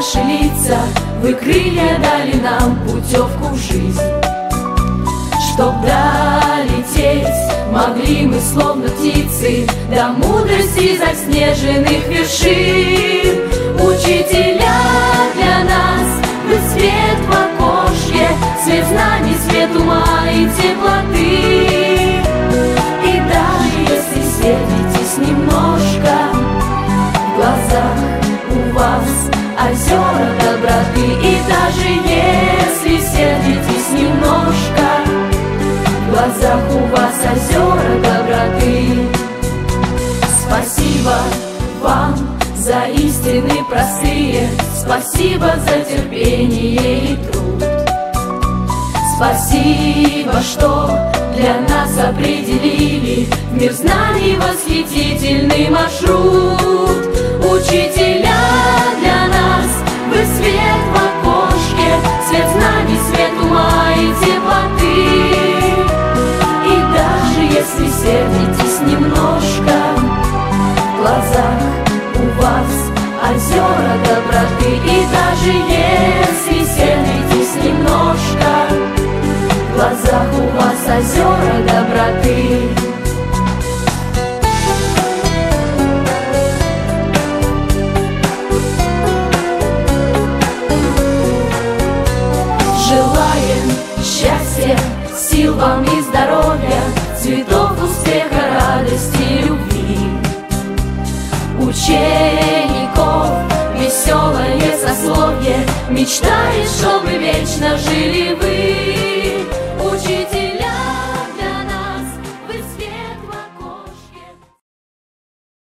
ваши лица, вы крылья дали нам путевку в жизнь. Чтоб долететь, могли мы словно птицы До мудрости заснеженных вершин. Учителя для нас, вы свет в окошке, Свет знаний, свет ума и теплоты. И даже если сердитесь немножко, вас озера доброты. И даже если сердитесь немножко, В глазах у вас озера доброты. Спасибо вам за истины простые, Спасибо за терпение и труд. Спасибо, что для нас определили В мир знаний восхитительный маршрут. Учителя озера доброты. Желаем счастья, сил вам и здоровья, Цветов успеха, радости любви. Учеников веселое сословие Мечтает, чтобы вечно жили вы.